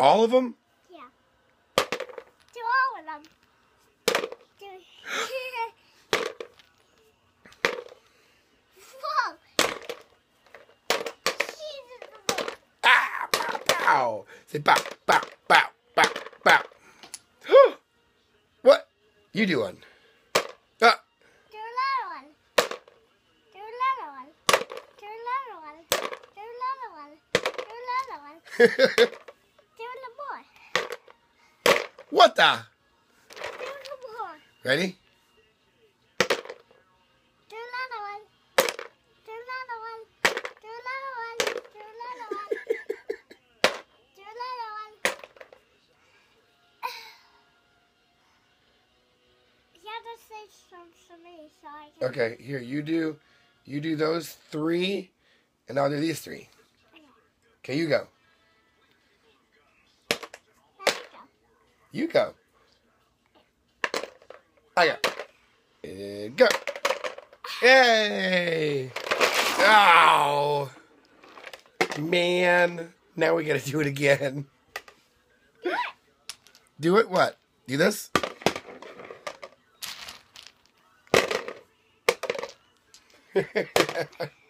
All of them? Yeah. Do all of them. Do. Whoa. Jesus. Ah, pow, pow. Say bow, bow, bow, bow, bow. what? You do one. Ah. Do another one. Do another one. Do another one. Do another one. Do another one. Do the more. what the? Do the more. Ready? Do another one. Do another one. Do another one. Do another one. Do another one. You have to say some to me so Okay, here, you do you do those three, and I'll do these three. Okay, you go. You go. I go. And go. Yay! Ow! Man, now we gotta do it again. Do it what? Do this?